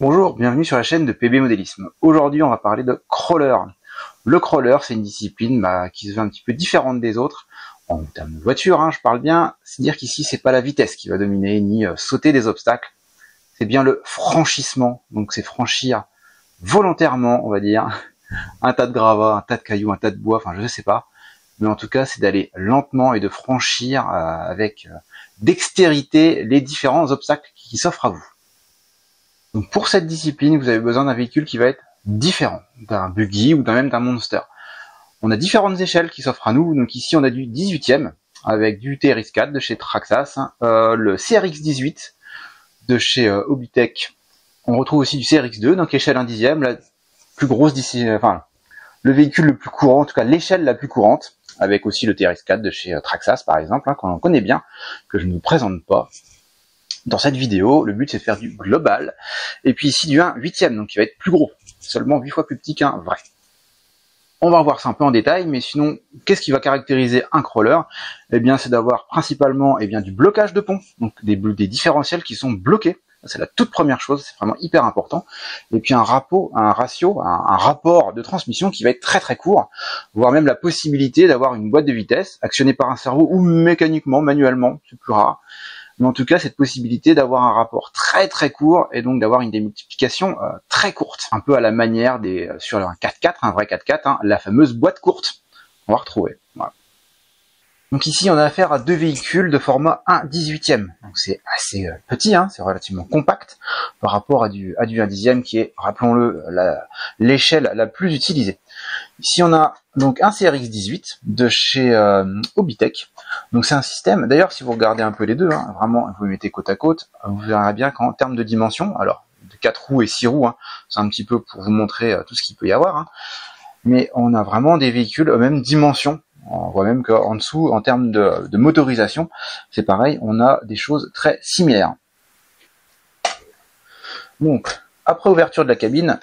Bonjour, bienvenue sur la chaîne de PB Modélisme. Aujourd'hui, on va parler de crawler. Le crawler, c'est une discipline bah, qui se veut un petit peu différente des autres. En termes de voiture, hein, je parle bien. C'est-à-dire qu'ici, c'est pas la vitesse qui va dominer, ni euh, sauter des obstacles. C'est bien le franchissement. Donc, c'est franchir volontairement, on va dire, un tas de gravats, un tas de cailloux, un tas de bois, enfin, je sais pas. Mais en tout cas, c'est d'aller lentement et de franchir euh, avec euh, dextérité les différents obstacles qui s'offrent à vous. Donc pour cette discipline, vous avez besoin d'un véhicule qui va être différent d'un buggy ou d'un même d'un monster. On a différentes échelles qui s'offrent à nous. Donc ici, on a du 18e avec du TRX4 de chez Traxas, euh, le CRX18 de chez euh, Obitech. On retrouve aussi du CRX2, donc échelle 1 dixième, la plus grosse d'ici, enfin le véhicule le plus courant, en tout cas l'échelle la plus courante, avec aussi le TRX4 de chez euh, Traxas par exemple, hein, qu'on connaît bien, que je ne vous présente pas dans cette vidéo. Le but c'est de faire du global. Et puis ici du 1 huitième, donc qui va être plus gros, seulement 8 fois plus petit qu'un vrai. On va voir ça un peu en détail, mais sinon, qu'est-ce qui va caractériser un crawler? Eh bien, c'est d'avoir principalement eh bien, du blocage de pont, donc des, des différentiels qui sont bloqués. C'est la toute première chose, c'est vraiment hyper important. Et puis un rapport, un ratio, un, un, rapport de transmission qui va être très très court, voire même la possibilité d'avoir une boîte de vitesse actionnée par un cerveau ou mécaniquement, manuellement, c'est plus rare, mais en tout cas cette possibilité d'avoir un rapport très très court et donc d'avoir une démultiplication euh, très courte, un peu à la manière des euh, sur un 4x4, un vrai 4x4, hein, la fameuse boîte courte. On va retrouver. Voilà. Donc ici on a affaire à deux véhicules de format 1 18e. Donc c'est assez euh, petit, hein, c'est relativement compact par rapport à du à du 1 dixième qui est, rappelons-le, l'échelle la plus utilisée. Ici, on a donc un CRX18 de chez euh, Obitech. Donc c'est un système. D'ailleurs, si vous regardez un peu les deux, hein, vraiment, vous mettez côte à côte, vous verrez bien qu'en termes de dimension, alors de 4 roues et 6 roues, hein, c'est un petit peu pour vous montrer euh, tout ce qu'il peut y avoir. Hein, mais on a vraiment des véhicules aux mêmes dimensions. On voit même qu'en dessous, en termes de, de motorisation, c'est pareil, on a des choses très similaires. Donc, après ouverture de la cabine,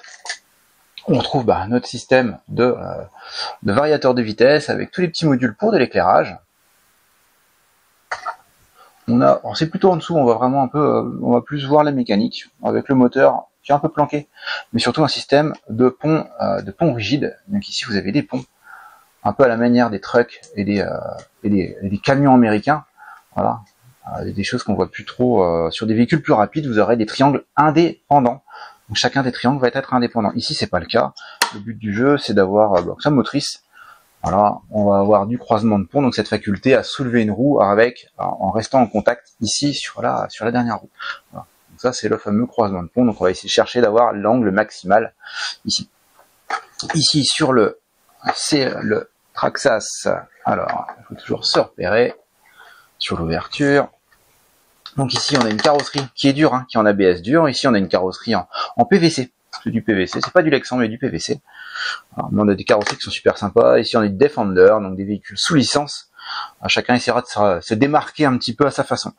on retrouve bah, notre système de, euh, de variateur de vitesse avec tous les petits modules pour de l'éclairage. On a, c'est plutôt en dessous, on va vraiment un peu, euh, on va plus voir la mécanique avec le moteur qui est un peu planqué, mais surtout un système de pont, euh, de pont rigide. Donc ici vous avez des ponts, un peu à la manière des trucks et des, des, et des camions américains. Voilà, des choses qu'on voit plus trop sur des véhicules plus rapides. Vous aurez des triangles indépendants donc chacun des triangles va être indépendant. Ici, c'est pas le cas. Le but du jeu, c'est d'avoir euh, sa motrice. Voilà, on va avoir du croisement de pont, donc cette faculté à soulever une roue avec, en restant en contact ici sur la dernière roue. Donc ça, c'est le fameux croisement de pont. Donc on va essayer de chercher d'avoir l'angle maximal ici. Ici sur le c'est le Traxas. Alors, il faut toujours se repérer sur l'ouverture. Donc ici on a une carrosserie qui est dure, hein, qui est en ABS dur. Ici on a une carrosserie en, PVC. C'est du PVC, c'est pas du Lexan mais du PVC. On a des carrosseries qui sont super sympas. Ici on a du Defender, donc des véhicules sous licence. chacun essaiera de se démarquer un petit peu à sa façon.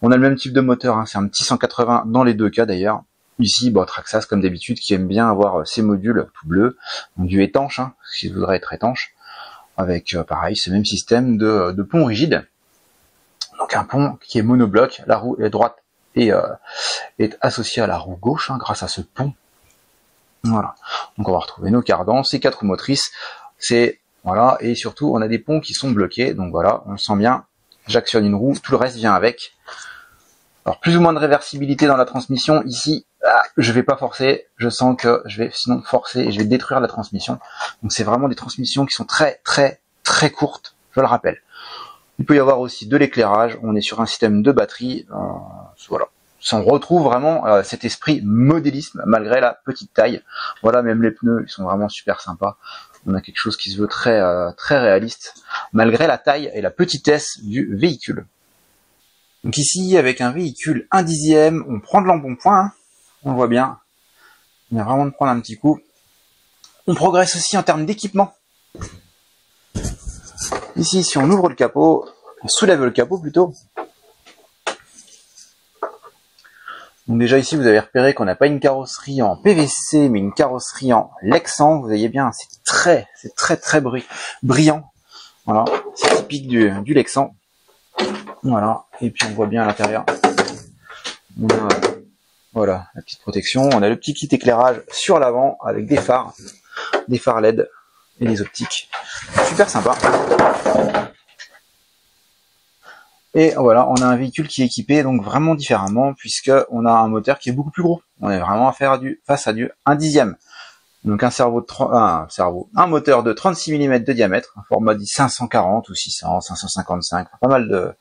On a le même type de moteur, hein, c'est un petit 180 dans les deux cas d'ailleurs. Ici, bon, Traxas comme d'habitude qui aime bien avoir euh, ses modules tout bleus, donc du étanche, hein, s'il voudrait être étanche, avec euh, pareil ce même système de, de pont rigide donc un pont qui est monobloc, la roue est droite et euh, est associée à la roue gauche hein, grâce à ce pont. Voilà. Donc on va retrouver nos cardans, ces quatre roues motrices, c'est voilà, et surtout on a des ponts qui sont bloqués, donc voilà, on sent bien, j'actionne une roue, tout le reste vient avec. Alors plus ou moins de réversibilité dans la transmission, ici, ah, je vais pas forcer, je sens que je vais sinon forcer et je vais détruire la transmission. Donc c'est vraiment des transmissions qui sont très très très courtes, je le rappelle. Il peut y avoir aussi de l'éclairage. On est sur un système de batterie. Euh, voilà. On retrouve vraiment euh, cet esprit modélisme malgré la petite taille. Voilà, même les pneus, ils sont vraiment super sympas. On a quelque chose qui se veut très euh, très réaliste malgré la taille et la petitesse du véhicule. Donc ici, avec un véhicule 1 dixième, on prend de l'embonpoint. Hein. On voit bien. On vient vraiment de prendre un petit coup. On progresse aussi en termes d'équipement. Ici, si on ouvre le capot, on soulève le capot plutôt. Donc déjà ici, vous avez repéré qu'on n'a pas une carrosserie en PVC, mais une carrosserie en Lexan. Vous voyez bien, c'est très, c'est très très brillant. Voilà, c'est typique du, du Lexan. Voilà, et puis on voit bien à l'intérieur. Voilà, la petite protection. On a le petit kit éclairage sur l'avant avec des phares, des phares LED des optiques. Super sympa. Et voilà, on a un véhicule qui est équipé donc vraiment différemment puisque on a un moteur qui est beaucoup plus gros. On est vraiment à faire du face à du 1 dixième. Donc un cerveau de un cerveau, un moteur de 36 mm de diamètre, un format dit 540 ou 600, 555, pas mal de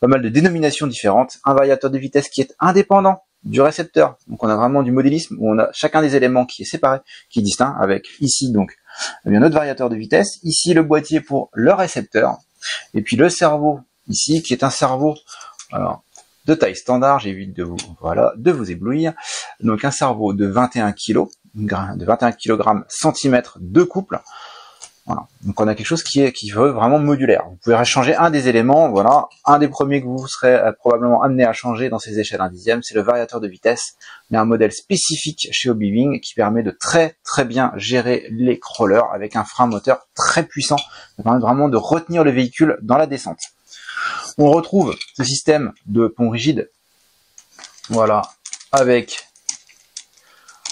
pas mal de dénominations différentes, un variateur de vitesse qui est indépendant du récepteur. Donc on a vraiment du modélisme où on a chacun des éléments qui est séparé, qui est distinct avec ici donc eh bien, notre variateur de vitesse, ici le boîtier pour le récepteur et puis le cerveau ici, qui est un cerveau alors, de taille standard, j'évite de vous, voilà, de vous éblouir. Donc un cerveau de 21 kg, de 21 kg centimètres de couple. Donc on a quelque chose qui est qui veut vraiment modulaire. Vous pouvez changer un des éléments. Voilà, un des premiers que vous serez euh, probablement amené à changer dans ces échelles 1 dixième, c'est le variateur de vitesse, mais un modèle spécifique chez Wing qui permet de très très bien gérer les crawlers avec un frein moteur très puissant. Ça permet vraiment de retenir le véhicule dans la descente. On retrouve ce système de pont rigide, voilà, avec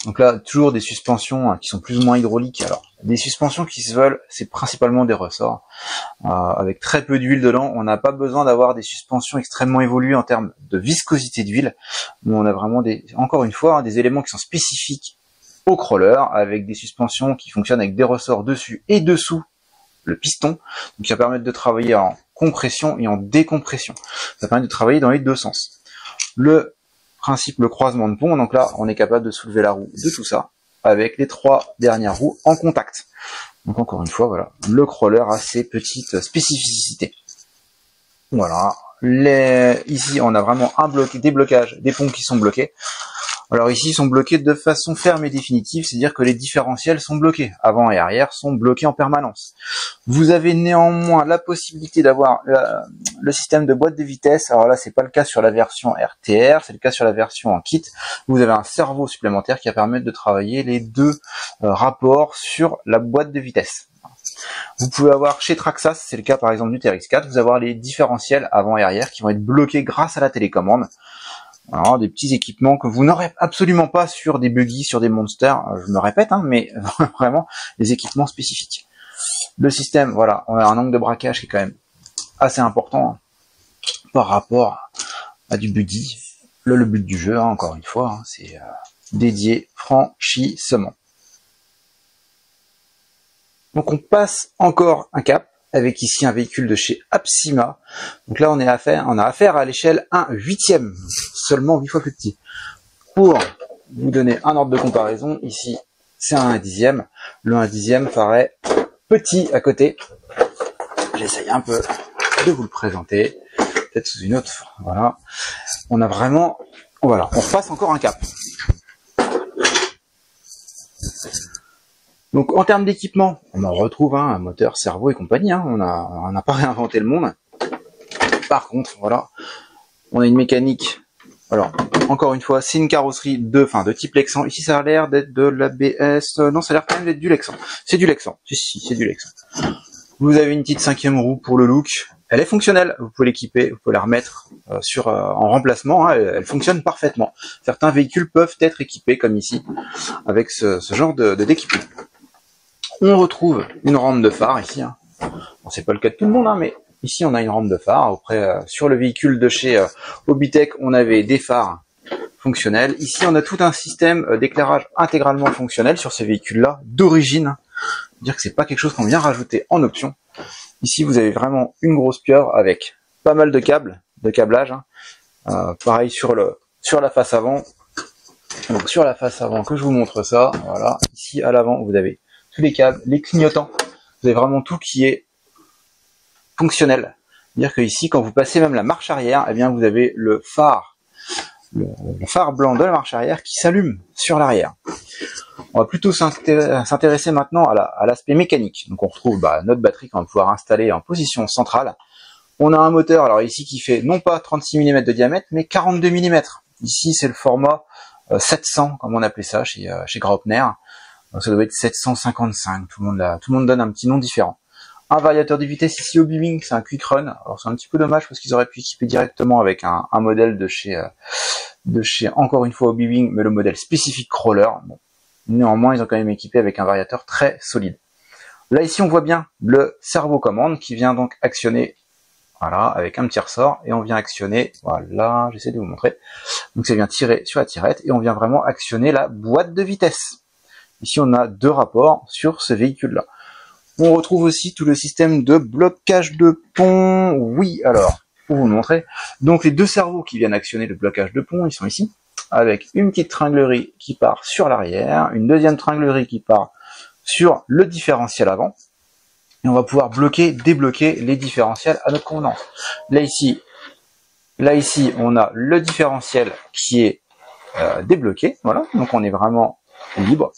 donc là toujours des suspensions hein, qui sont plus ou moins hydrauliques. Alors des suspensions qui se veulent, c'est principalement des ressorts euh, avec très peu d'huile dedans. On n'a pas besoin d'avoir des suspensions extrêmement évoluées en termes de viscosité d'huile, on a vraiment des, encore une fois, hein, des éléments qui sont spécifiques au crawler avec des suspensions qui fonctionnent avec des ressorts dessus et dessous le piston, donc ça permet de travailler en compression et en décompression. Ça permet de travailler dans les deux sens. Le principe, le croisement de pont, donc là, on est capable de soulever la roue de tout ça avec les trois dernières roues en contact. Donc encore une fois, voilà, le crawler a ses petites spécificités. Voilà. Les... Ici, on a vraiment un bloc, des blocages, des ponts qui sont bloqués. Alors ici, ils sont bloqués de façon ferme et définitive, c'est-à-dire que les différentiels sont bloqués. Avant et arrière sont bloqués en permanence. Vous avez néanmoins la possibilité d'avoir euh, le système de boîte de vitesse. Alors là, c'est pas le cas sur la version RTR, c'est le cas sur la version en kit. Vous avez un cerveau supplémentaire qui va permettre de travailler les deux euh, rapports sur la boîte de vitesse. Vous pouvez avoir chez Traxas, c'est le cas par exemple du TRX4, vous avez les différentiels avant et arrière qui vont être bloqués grâce à la télécommande. Alors, des petits équipements que vous n'aurez absolument pas sur des buggy, sur des monsters, euh, je me répète, hein, mais vraiment des équipements spécifiques. Le système, voilà, on a un angle de braquage qui est quand même assez important hein, par rapport à du buggy. Le, but du jeu, hein, encore une fois, c'est euh, dédié franchissement. Donc on passe encore un cap avec ici un véhicule de chez Apsima. Donc là, on, est affaire, on a affaire à l'échelle 1 huitième, seulement 8 fois plus petit. Pour vous donner un ordre de comparaison, ici, c'est un 1 dixième. Le 1 dixième ferait petit à côté. J'essaye un peu de vous le présenter, peut-être sous une autre. Voilà. On a vraiment, voilà, on passe encore un cap. Donc en termes d'équipement, on en retrouve hein, un moteur, cerveau et compagnie. Hein. on n'a on pas réinventé le monde. Par contre, voilà, on a une mécanique. Alors, encore une fois, c'est une carrosserie de, fin, de type Lexan. Ici, ça a l'air d'être de l'ABS. Euh, non, ça a l'air quand même d'être du Lexan. C'est du Lexan. Si, si, c'est du Lexan. Vous avez une petite cinquième roue pour le look. Elle est fonctionnelle. Vous pouvez l'équiper, vous pouvez la remettre euh, sur euh, en remplacement. Hein. elle, fonctionne parfaitement. Certains véhicules peuvent être équipés comme ici avec ce, genre de d'équipement. On retrouve une rampe de phare ici. Hein. Bon, c'est pas le cas de tout le monde, hein, mais ici on a une rampe de phare. Après, euh, sur le véhicule de chez euh, Obitech, on avait des phares fonctionnels. Ici, on a tout un système euh, d'éclairage intégralement fonctionnel sur ces véhicules-là d'origine. Dire que c'est pas quelque chose qu'on vient rajouter en option. Ici, vous avez vraiment une grosse pieuvre avec pas mal de câbles, de câblage. Hein. Euh, pareil sur le sur la face avant. Donc sur la face avant, que je vous montre ça. Voilà. Ici à l'avant, vous avez les câbles, les clignotants. Vous avez vraiment tout qui est fonctionnel. C'est-à-dire que ici, quand vous passez même la marche arrière, eh bien, vous avez le phare, le, phare blanc de la marche arrière qui s'allume sur l'arrière. On va plutôt s'intéresser maintenant à l'aspect mécanique. Donc, on retrouve bah, notre batterie qu'on va pouvoir installer en position centrale. On a un moteur, alors ici, qui fait non pas 36 mm de diamètre, mais 42 mm. Ici, c'est le format 700, euh, comme on appelait ça chez, euh, chez Graupner. Donc ça doit être 755. Tout le monde tout le monde donne un petit nom différent. Un variateur de vitesse ici au Biming, c'est un Quick Run. Alors c'est un petit peu dommage parce qu'ils auraient pu équiper directement avec un, modèle de chez, euh, de chez encore une fois au Wing, mais le modèle spécifique Crawler. Néanmoins, ils ont quand même équipé avec un variateur très solide. Là ici, on voit bien le cerveau commande qui vient donc actionner voilà, avec un petit ressort, et on vient actionner, voilà, j'essaie de vous montrer. Donc ça vient tirer sur la tirette, et on vient vraiment actionner la boîte de vitesse. Ici, on a deux rapports sur ce véhicule-là. On retrouve aussi tout le système de blocage de pont. Oui, alors, pour vous montrer. Donc les deux cerveaux qui viennent actionner le blocage de pont, ils sont ici, avec une petite tringlerie qui part sur l'arrière, une deuxième tringlerie qui part sur le différentiel avant, et on va pouvoir bloquer, débloquer les différentiels à notre convenance. Là ici, là ici, on a le différentiel qui est euh, débloqué, voilà, donc on est vraiment libre.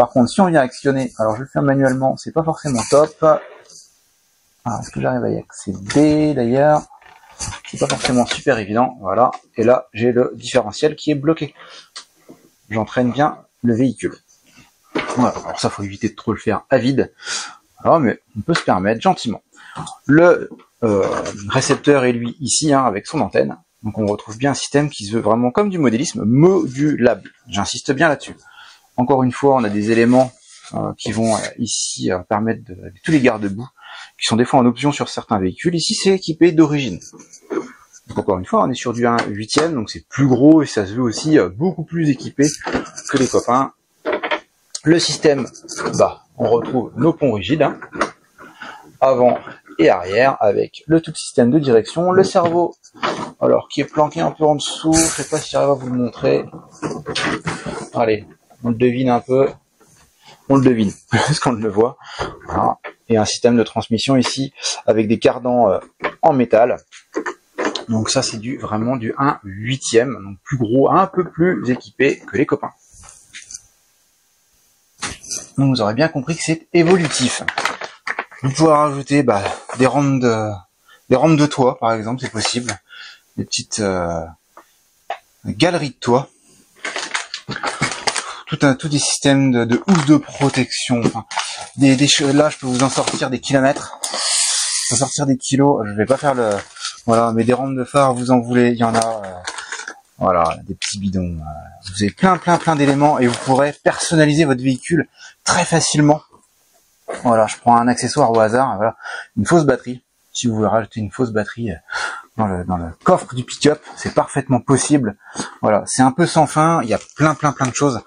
Par contre, si on vient actionner, alors je le fais manuellement, c'est pas forcément top. Ah, est-ce que j'arrive à y accéder d'ailleurs? C'est pas forcément super évident, voilà. Et là, j'ai le différentiel qui est bloqué. J'entraîne bien le véhicule. Voilà. Alors ça, faut éviter de trop le faire à vide. Alors, mais on peut se permettre gentiment. Le euh, récepteur est lui ici, hein, avec son antenne. Donc on retrouve bien un système qui se veut vraiment comme du modélisme modulable. J'insiste bien là-dessus. Encore une fois, on a des éléments euh, qui vont euh, ici permettre de, tous les garde-boue, qui sont des fois en option sur certains véhicules. Ici, c'est équipé d'origine. Encore une fois, on est sur du 1 huitième, donc c'est plus gros et ça se veut aussi beaucoup plus équipé que les copains. Le système, bah, on retrouve nos ponts rigides, hein. avant et arrière, avec le tout système de direction, le cerveau, alors qui est planqué un peu en dessous, je sais pas si j'arrive à vous le montrer. Allez, on le devine un peu, on le devine, parce qu'on le voit. Et un système de transmission ici, avec des cardans euh, en métal. Donc ça c'est du vraiment du 1 huitième, donc plus gros, un peu plus équipé que les copains. Donc vous aurez bien compris que c'est évolutif. Vous pouvez rajouter bah, des rampes de toit, par exemple, c'est possible. Des petites euh, galeries de toit. Tout un tout des systèmes de, de de protection. des, des là, je peux vous en sortir des kilomètres. Je peux sortir des kilos. Je vais pas faire le voilà, mais des rampes de phare, vous en voulez, il y en a. Euh, voilà, des petits bidons. Euh, vous avez plein, plein, plein d'éléments et vous pourrez personnaliser votre véhicule très facilement. Voilà, je prends un accessoire au hasard. Voilà, une fausse batterie. Si vous voulez rajouter une fausse batterie euh, dans le, dans le coffre du pick-up, c'est parfaitement possible. Voilà, c'est un peu sans fin. Il y a plein, plein, plein de choses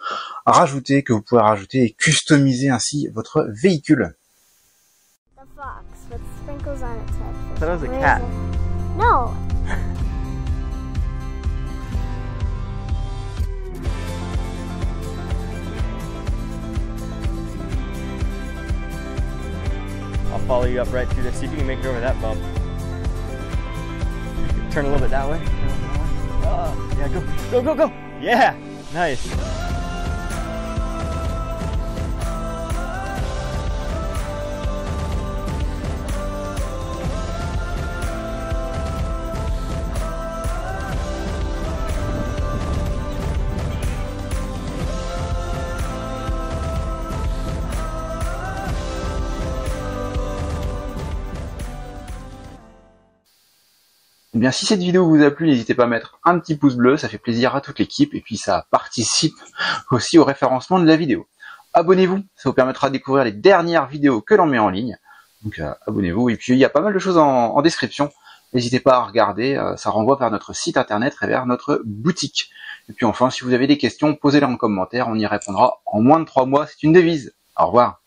rajouter que vous pouvez rajouter et customiser ainsi votre véhicule. follow you up right through this. See if you can make it over that bump. Turn a little bit that way. Uh, yeah, go, go, go, go. Yeah, nice. Eh bien, si cette vidéo vous a plu, n'hésitez pas à mettre un petit pouce bleu, ça fait plaisir à toute l'équipe, et puis ça participe aussi au référencement de la vidéo. Abonnez-vous, ça vous permettra de découvrir les dernières vidéos que l'on met en ligne. Donc euh, abonnez-vous, et puis il y a pas mal de choses en, description. N'hésitez pas à regarder, euh, ça renvoie vers notre site internet et vers notre boutique. Et puis enfin, si vous avez des questions, posez-les en commentaire, on y répondra en moins de trois mois, c'est une devise. Au revoir.